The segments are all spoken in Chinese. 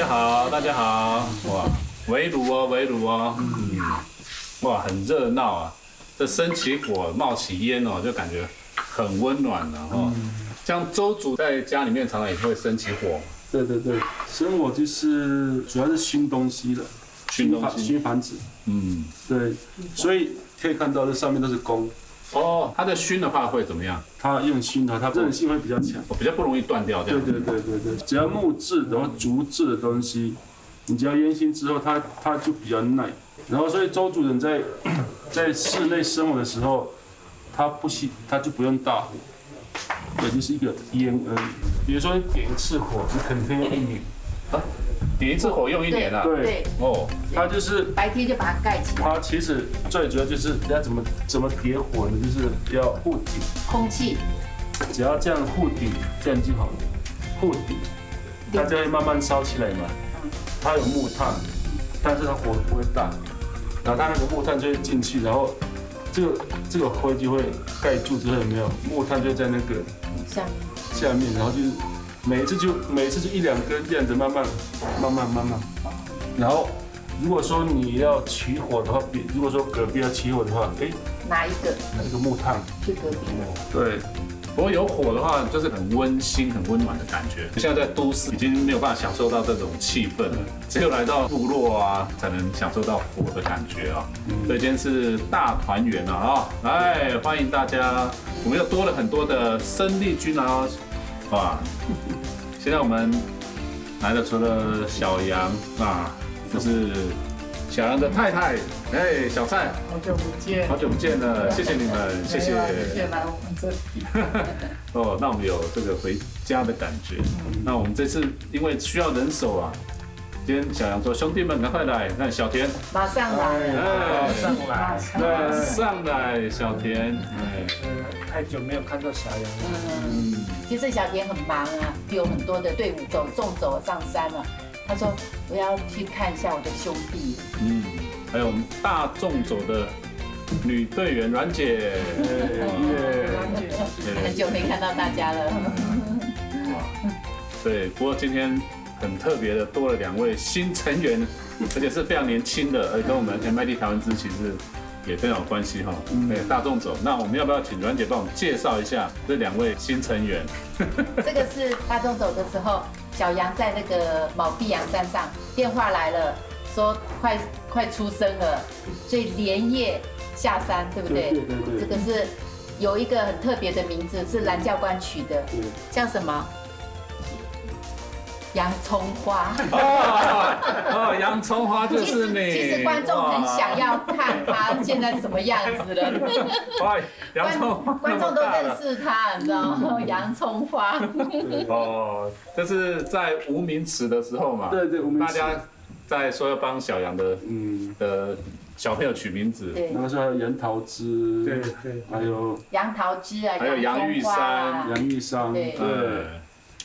家好，大家好，哇，围炉哦，围炉哦，嗯，哇，很热闹啊，这升起火，冒起烟哦，就感觉很温暖了哦。像周主在家里面常常也会升起火，对对对，生火就是主要是熏东西的，熏东西，熏房子。嗯，对，所以可以看到这上面都是弓，哦，它的熏的话会怎么样？它用熏的，它韧性会比较强。我比较不容易断掉这样。对对对对对，只要木质然后竹制的东西，你只要烟熏之后，它它就比较耐。然后所以周主人在 在室内生活的时候，他不吸，他就不用大火，对，就是一个烟而已。比如说你点一次火，你可能可以用一年。点一次火用一年啊？对对，哦，它就是白天就把它盖起来，它其实最主要就是要怎么怎么点火呢？就是要护底，空气只要这样护底，这样就好了。护底，它就会慢慢烧起来嘛。它有木炭，但是它火不会大，然后它那个木炭就会进去，然后这个这个灰就会盖住之后有没有？木炭就在那个像下面，然后就是每次就每次就一两根这样子慢慢慢慢慢慢，然后如果说你要起火的话，比如果说隔壁要起火的话，哎，拿一个拿一个木炭，去隔壁？对，不过有火的话，就是很温馨、很温暖的感觉。现在在都市已经没有办法享受到这种气氛了，只有来到部落啊，才能享受到火的感觉啊。所以今天是大团圆了啊！来，欢迎大家，我们又多了很多的生力军啊！哇，现在我们来的除了小杨啊，就是小杨的太太，哎，小蔡，好久不见，好久不见了，谢谢你们，谢谢。谢来我们这里。哦，那我们有这个回家的感觉。那我们这次因为需要人手啊，今天小杨说兄弟们赶快来，那小田，马上来，哎，上来，对，上来，小田，哎，太久没有看到小杨了。嗯，其实小田很忙啊，有很多的队伍走纵走上山了。他说我要去看一下我的兄弟，嗯，还有我们大众走的女队员阮姐，耶，很久没看到大家了。哇，对，不过今天很特别的，多了两位新成员，而且是非常年轻的，而且跟我们 MIT 台湾之其实也非常有关系哈。对，大众走，那我们要不要请阮姐帮我们介绍一下这两位新成员？这个是大众走的时候，小杨在那个毛碧阳山上，电话来了，说快快出生了，所以连夜下山，对不对？对对对对这个是有一个很特别的名字，是蓝教官取的，对，叫什么？洋葱花。哦，哦，洋葱花就是你。其实观众很想要看他现在什么样子了，哇。哎，洋葱花观观众都认识他，你知道吗？洋葱花。哦，这是在无名词的时候嘛。对对无名词大家在说要帮小杨的嗯，的小朋友取名字。对然，后是还有杨桃枝，对对，还有杨桃枝啊，还有杨玉山杨玉桑，对对，对，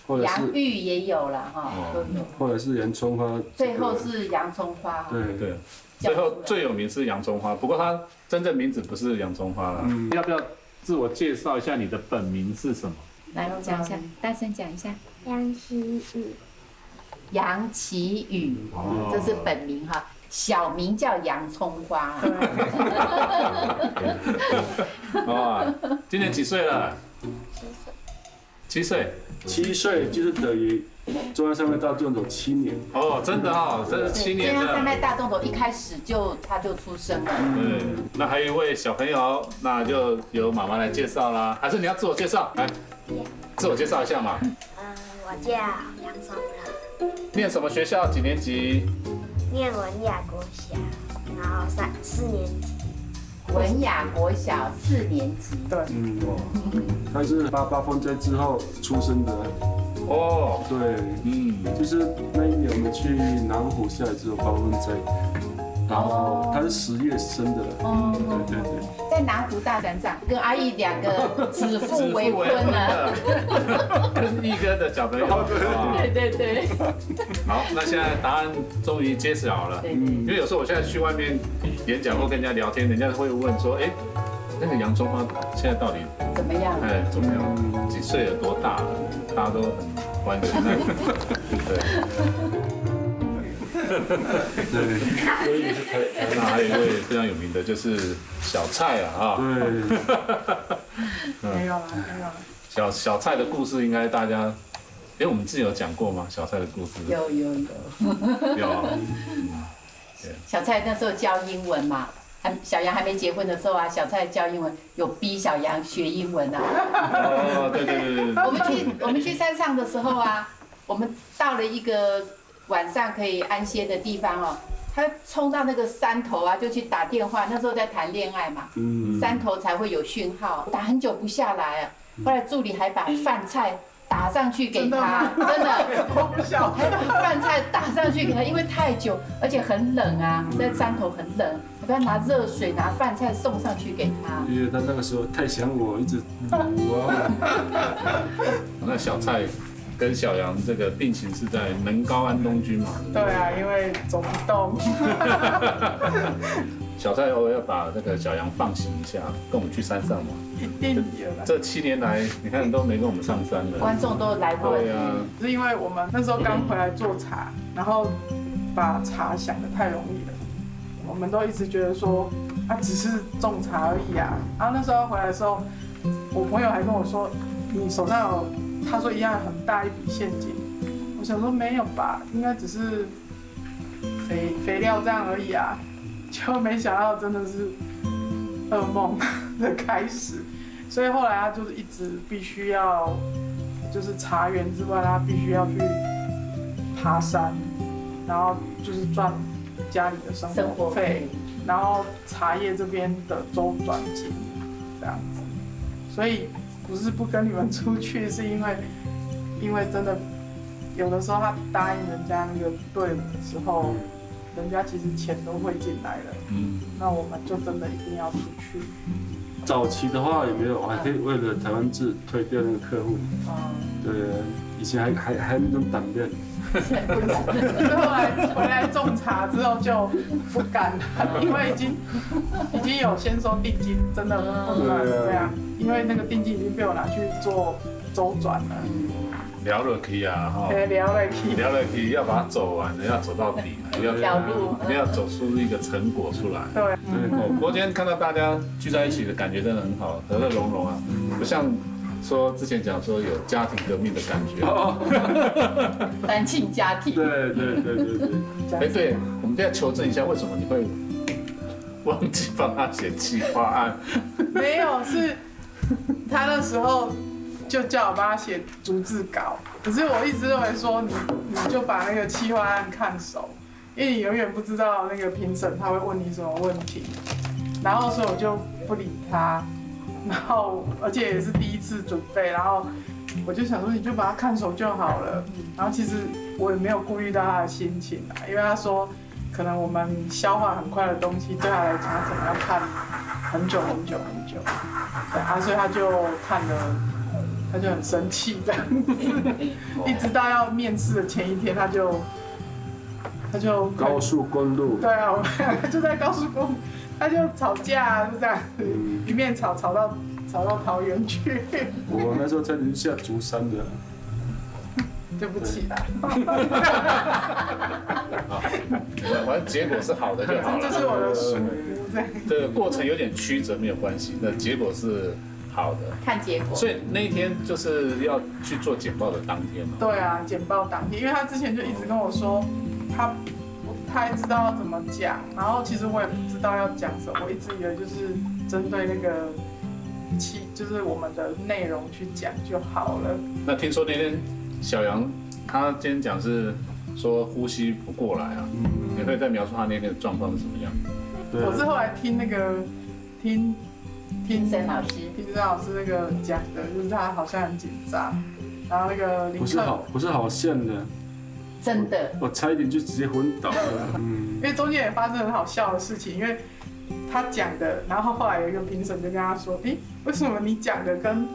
或者是洋芋也有了哈哦，都有。或者是洋葱花，最后是洋葱花哈。对对，最后最有名是洋葱花，不过它真正名字不是洋葱花了。嗯要不要自我介绍一下你的本名是什么？来讲一下，大声讲一下。杨奇宇，杨奇宇，哦这是本名哈，小名叫洋葱花。哇，今年几岁了？七岁。七岁就是等于中央山脉大众走七年，哦，真的哦，这是七年中央山脉。大众走一开始就他就出生了。对，那还有一位小朋友，那就由妈妈来介绍啦。还是你要自我介绍？来，自我介绍一下嘛。嗯，我叫杨松乐，念什么学校？几年级？念文雅国小，然后三四年级。文雅国小四年级，对。嗯，他是八八风灾之后出生的，哦，对，嗯，就是那一年我们去南湖下来之后八风灾，然后他是十月生的，哦。对对对，在南湖大展上跟阿义两个指腹 为婚了。的，跟一哥的小朋友。哦对对对，好，那现在答案终于揭晓了。嗯因为有时候我现在去外面演讲或跟人家聊天，人家会问说，哎，那个洋葱花现在到底怎么样？哎怎么样？几岁了？多大了？大家都很关心。对。对，所以也是台台那还有一位非常有名的就是小蔡啊啊，对，没有了，没有了。小小蔡的故事应该大家，哎，我们自己有讲过吗？小蔡的故事。有有有，有。啊，小蔡那时候教英文嘛，还小杨还没结婚的时候啊，小蔡教英文，有逼小杨学英文啊。哦，对对对对对，我们去我们去山上的时候啊，我们到了一个晚上可以安歇的地方哦，他冲到那个山头啊，就去打电话。那时候在谈恋爱嘛，嗯，山头才会有讯号，打很久不下来啊。后来助理还把饭菜打上去给他，真的，还把饭菜打上去给他，因为太久，而且很冷啊，在山头很冷，还要拿热水拿饭菜送上去给他。因为他那个时候太想我，一直 那小蔡跟小杨这个病情是在能高安东居嘛？对啊，因为走不动。小蔡偶尔要把那个小杨放行一下，跟我们去山上嘛。一定。这七年来，你看都没跟我们上山了。观众都来过对，啊，是因为我们那时候刚回来做茶，然后把茶想的太容易了，我们都一直觉得说啊只是种茶而已啊。然后那时候回来的时候，我朋友还跟我说，你手上有，他说一样很大一笔现金。我想说没有吧，应该只是肥肥料这样而已啊。结果没想到真的是噩梦 的开始，所以后来他就是一直必须要。就是茶园之外，他必须要去爬山，然后就是赚家里的生生活费，，然后茶叶这边的周转金这样子。所以不是不跟你们出去，是因为 因为真的有的时候他答应人家那个队伍的时候，人家其实钱都会进来了，嗯，那我们就真的一定要出去。早期的话也没有，我还可以为了台湾制推掉那个客户，哦，对，以前还还还那种胆量，后来回来种茶之后就不敢了，因为已经已经有先收定金，真的不能这样，因为那个定金已经被我拿去做周转了。聊了可以啊，哈，哎，聊了去，聊了可以，要把它走完，要走到底，要一条路一定要走出一个成果出来。对，对，哦，不过今天看到大家聚在一起的感觉真的很好，和乐融融啊，不像说之前讲说有家庭革命的感觉。哦，单亲家庭。对对对对对，哎，对，我们再求证一下，为什么你会忘记帮他写计划案？没有是，他那时候就叫我帮他写逐字稿，可是我一直认为说你你就把那个企划案看熟，因为你永远不知道那个评审他会问你什么问题，然后所以我就不理他，然后而且也是第一次准备，然后我就想说你就把它看熟就好了，然后其实我也没有顾虑到他的心情啊，因为他说可能我们消化很快的东西对他来讲他可能要看很久很久。很久，对啊，所以他就看了。他就很生气，这样子，一直到要面试的前一天，他就他就高速公路，对啊，我们两个就在高速公路，他就吵架，就这样子，一面吵吵到吵到桃园去，我那时候在宁夏竹山的，对不起啦，啊，反正结果是好的就好这。是我的书，这样。这个过程有点曲折没有关系，那结果是好的。看结果。所以那一天就是要去做简报的当天嘛。对啊，简报当天，因为他之前就一直跟我说，他不太知道要怎么讲，然后其实我也不知道要讲什么，我一直以为就是针对那个气，就是我们的内容去讲就好了。那听说那天小杨他今天讲是说呼吸不过来啊，你可以再描述他那天的状况是什么样？我是后来听那个听听森老师。听郑老师那个讲的，就是他好像很紧张，然后那个林不是好克，不是好像的，真的，我差一点就直接昏倒了，嗯。因，为中间也发生很好笑的事情，因为他讲的，然后后来有一个评审就跟他说，诶，为什么你讲的跟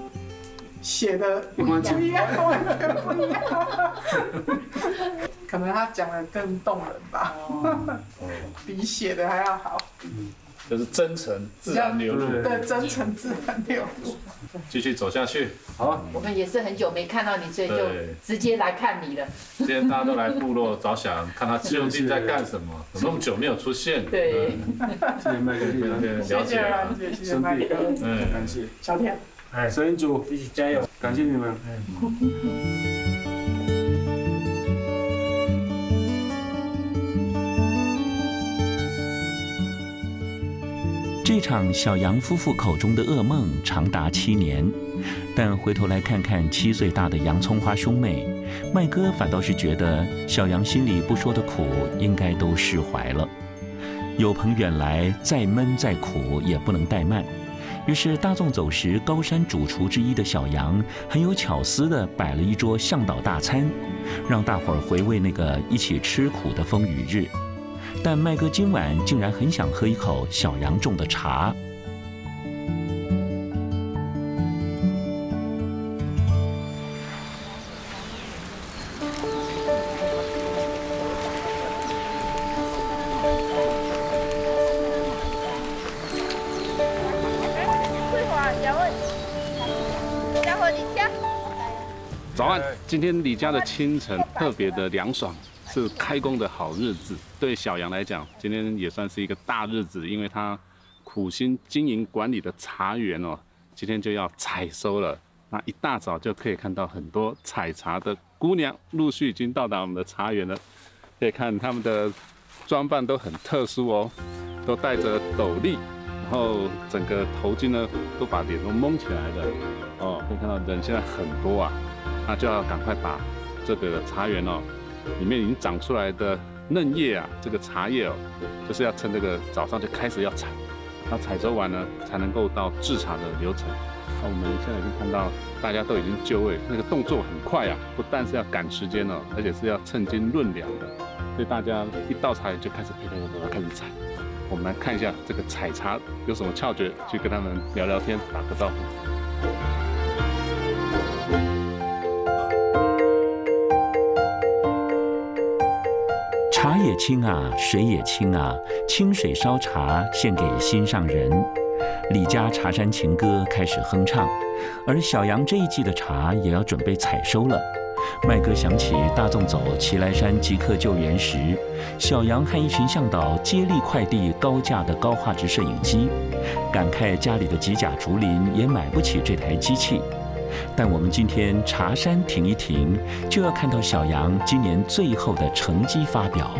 写的不完全一样，完全不一样？可能他讲的更动人吧，哦，比写的还要好。就是真诚自然流露。对对，真诚自然流露。继续走下去，好，我们也是很久没看到你，所以就直接来看你了。今天大家都来部落找小杨，看他究竟在干什么，有那么久没有出现。对，谢谢麦克利兰，了谢谢解了兰。姐，谢谢兄弟麦哥，，嗯，感谢小田。哎，摄影组，一起加油！感谢你们。这场小杨夫妇口中的噩梦长达七年，但回头来看看七岁大的洋葱花兄妹，麦哥反倒是觉得小杨心里不说的苦应该都释怀了。有朋远来，再闷再苦也不能怠慢。于是大众走时，高山主厨之一的小杨很有巧思地摆了一桌向导大餐，让大伙儿回味那个一起吃苦的风雨日。但麦哥今晚竟然很想喝一口小杨种的茶。早安，今天李家的清晨特别的凉爽，是开工的好日子。对小杨来讲，今天也算是一个大日子，因为他苦心经营管理的茶园哦，今天就要采收了。那一大早就可以看到很多采茶的姑娘陆续已经到达我们的茶园了，可以看他们的装扮都很特殊哦，都戴着斗笠，然后整个头巾呢都把脸都蒙起来的哦，可以看到人现在很多啊。那就要赶快把这个茶园哦，里面已经长出来的嫩叶啊，这个茶叶哦，就是要趁这个早上就开始要采，那采收完呢，才能够到制茶的流程。那我们现在已经看到大家都已经就位，那个动作很快啊，不但是要赶时间哦，而且是要称斤论两的，所以大家一到茶园就开始噼里啪啦开始采。我们来看一下这个采茶有什么窍诀，去跟他们聊聊天，打个招呼。也清啊，水也清啊，清水烧茶献给心上人。李家茶山情歌开始哼唱，而小杨这一季的茶也要准备采收了。麦哥想起大众走齐来山即刻救援时，小杨和一群向导接力快递高价的高画质摄影机，感慨家里的几甲竹林也买不起这台机器。但我们今天茶山停一停，就要看到小杨今年最后的成绩发表。